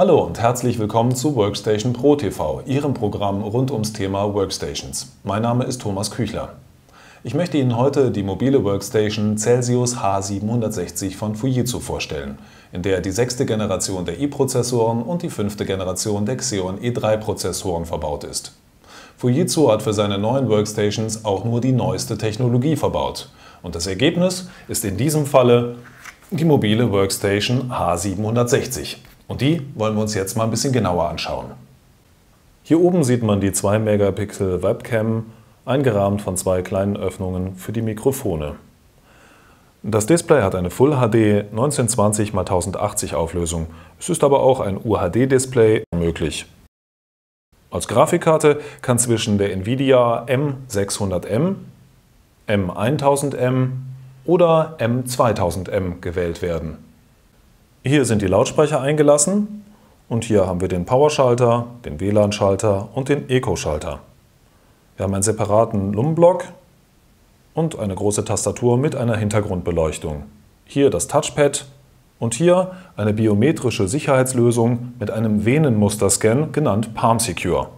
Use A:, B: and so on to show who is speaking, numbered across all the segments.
A: Hallo und herzlich willkommen zu Workstation Pro TV, Ihrem Programm rund ums Thema Workstations. Mein Name ist Thomas Küchler. Ich möchte Ihnen heute die mobile Workstation Celsius H760 von Fujitsu vorstellen, in der die sechste Generation der i-Prozessoren und die fünfte Generation der Xeon E3-Prozessoren verbaut ist. Fujitsu hat für seine neuen Workstations auch nur die neueste Technologie verbaut. Und das Ergebnis ist in diesem Falle die mobile Workstation H760. Und die wollen wir uns jetzt mal ein bisschen genauer anschauen. Hier oben sieht man die 2 Megapixel Webcam, eingerahmt von zwei kleinen Öffnungen für die Mikrofone. Das Display hat eine Full HD 1920 x 1080 Auflösung. Es ist aber auch ein UHD-Display möglich. Als Grafikkarte kann zwischen der Nvidia M600M, M1000M oder M2000M gewählt werden. Hier sind die Lautsprecher eingelassen und hier haben wir den Powerschalter, den WLAN-Schalter und den Eco-Schalter. Wir haben einen separaten Lummenblock und eine große Tastatur mit einer Hintergrundbeleuchtung. Hier das Touchpad und hier eine biometrische Sicherheitslösung mit einem Venenmusterscan genannt Palm Secure.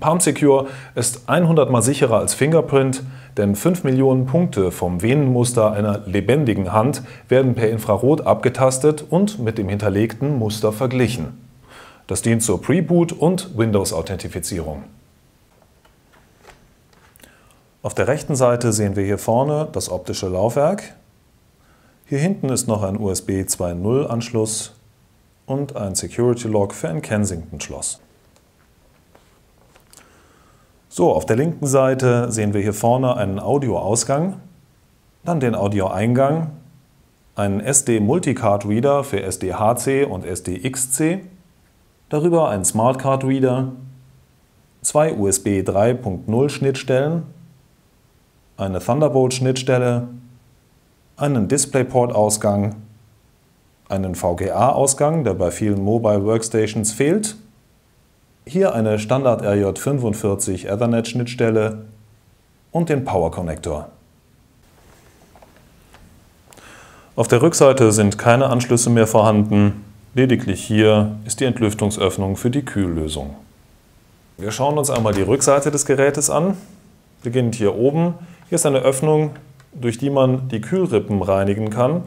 A: Palm Secure ist 100 mal sicherer als Fingerprint, denn 5 Millionen Punkte vom Venenmuster einer lebendigen Hand werden per Infrarot abgetastet und mit dem hinterlegten Muster verglichen. Das dient zur Pre-Boot und Windows-Authentifizierung. Auf der rechten Seite sehen wir hier vorne das optische Laufwerk. Hier hinten ist noch ein USB 2.0 Anschluss und ein Security Lock für ein Kensington-Schloss. So, auf der linken Seite sehen wir hier vorne einen Audioausgang, dann den Audioeingang, einen SD Multicard Reader für SDHC und SDXC, darüber einen Smart Card Reader, zwei USB 3.0 Schnittstellen, eine Thunderbolt Schnittstelle, einen DisplayPort-Ausgang, einen VGA-Ausgang, der bei vielen Mobile Workstations fehlt, hier eine Standard RJ45 Ethernet-Schnittstelle und den Power Connector. Auf der Rückseite sind keine Anschlüsse mehr vorhanden, lediglich hier ist die Entlüftungsöffnung für die Kühllösung. Wir schauen uns einmal die Rückseite des Gerätes an. Beginnend hier oben. Hier ist eine Öffnung, durch die man die Kühlrippen reinigen kann.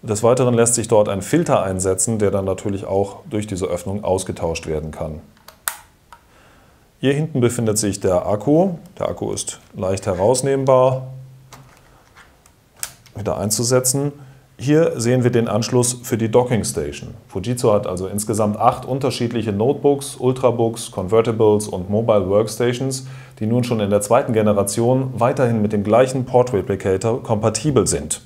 A: Des Weiteren lässt sich dort ein Filter einsetzen, der dann natürlich auch durch diese Öffnung ausgetauscht werden kann. Hier hinten befindet sich der Akku. Der Akku ist leicht herausnehmbar, wieder einzusetzen. Hier sehen wir den Anschluss für die Docking Station. Fujitsu hat also insgesamt acht unterschiedliche Notebooks, Ultrabooks, Convertibles und Mobile Workstations, die nun schon in der zweiten Generation weiterhin mit dem gleichen Port Replicator kompatibel sind.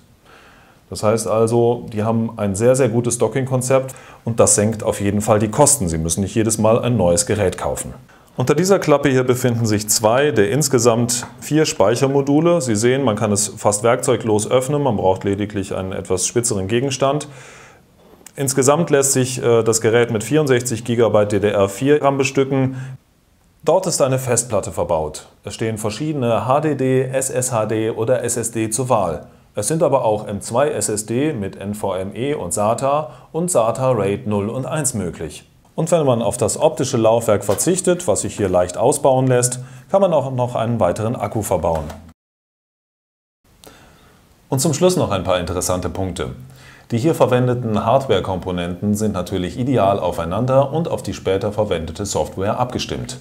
A: Das heißt also, die haben ein sehr, sehr gutes Docking-Konzept und das senkt auf jeden Fall die Kosten. Sie müssen nicht jedes Mal ein neues Gerät kaufen. Unter dieser Klappe hier befinden sich zwei der insgesamt vier Speichermodule. Sie sehen, man kann es fast werkzeuglos öffnen, man braucht lediglich einen etwas spitzeren Gegenstand. Insgesamt lässt sich äh, das Gerät mit 64 GB DDR4 RAM bestücken. Dort ist eine Festplatte verbaut. Es stehen verschiedene HDD, SSHD oder SSD zur Wahl. Es sind aber auch M2 SSD mit NVMe und SATA und SATA RAID 0 und 1 möglich. Und wenn man auf das optische Laufwerk verzichtet, was sich hier leicht ausbauen lässt, kann man auch noch einen weiteren Akku verbauen. Und zum Schluss noch ein paar interessante Punkte. Die hier verwendeten Hardware-Komponenten sind natürlich ideal aufeinander und auf die später verwendete Software abgestimmt.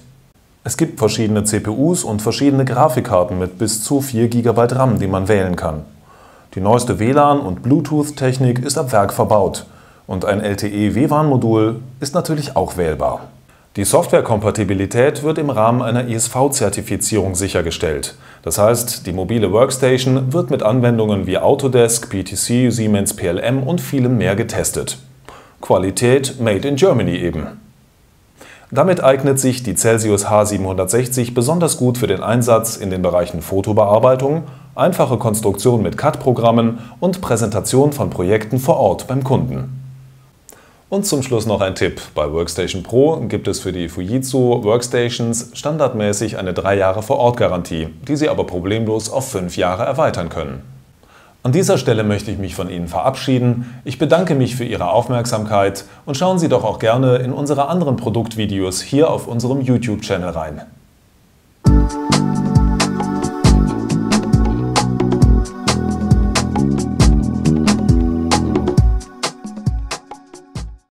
A: Es gibt verschiedene CPUs und verschiedene Grafikkarten mit bis zu 4 GB RAM, die man wählen kann. Die neueste WLAN- und Bluetooth-Technik ist ab Werk verbaut und ein LTE-WWAN-Modul ist natürlich auch wählbar. Die Softwarekompatibilität wird im Rahmen einer ISV-Zertifizierung sichergestellt. Das heißt, die mobile Workstation wird mit Anwendungen wie Autodesk, PTC, Siemens PLM und vielem mehr getestet. Qualität made in Germany eben. Damit eignet sich die Celsius H760 besonders gut für den Einsatz in den Bereichen Fotobearbeitung, einfache Konstruktion mit CAD-Programmen und Präsentation von Projekten vor Ort beim Kunden. Und zum Schluss noch ein Tipp. Bei Workstation Pro gibt es für die Fujitsu Workstations standardmäßig eine 3 Jahre Vor-Ort-Garantie, die Sie aber problemlos auf 5 Jahre erweitern können. An dieser Stelle möchte ich mich von Ihnen verabschieden. Ich bedanke mich für Ihre Aufmerksamkeit und schauen Sie doch auch gerne in unsere anderen Produktvideos hier auf unserem YouTube-Channel rein.